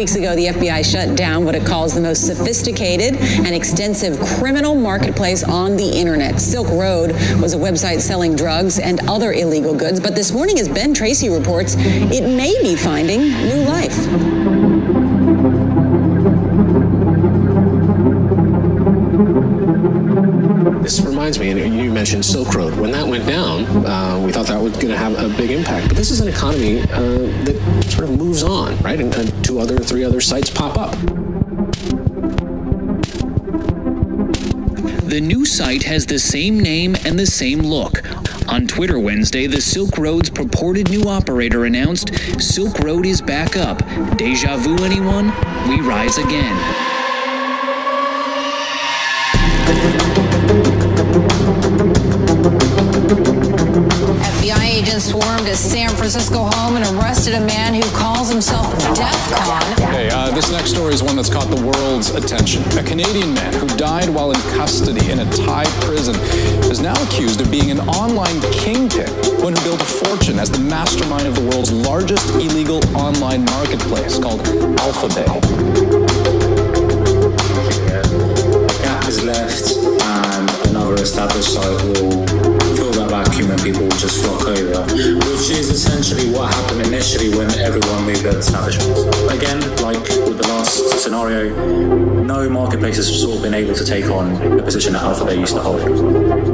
weeks ago, the FBI shut down what it calls the most sophisticated and extensive criminal marketplace on the internet. Silk Road was a website selling drugs and other illegal goods, but this morning, as Ben Tracy reports, it may be finding new life. This reminds me, and you mentioned Silk Road. When that went down, uh, we thought that was going to have a big impact. But this is an economy uh, that sort of moves on, right? And, and two other, three other sites pop up. The new site has the same name and the same look. On Twitter Wednesday, the Silk Road's purported new operator announced Silk Road is back up. Deja vu, anyone? We rise again. FBI agents swarmed a San Francisco home and arrested a man who calls himself DEFCON. Hey, uh, this next story is one that's caught the world's attention. A Canadian man who died while in custody in a Thai prison is now accused of being an online kingpin, one who built a fortune as the mastermind of the world's largest illegal online marketplace called AlphaBay. gap is left and another established site will fill that vacuum and people will just flock over, which is essentially what happened initially when everyone moved their establishments. Again, like with the last scenario, no marketplace has sort of been able to take on the position that Alpha AlphaBay used to hold.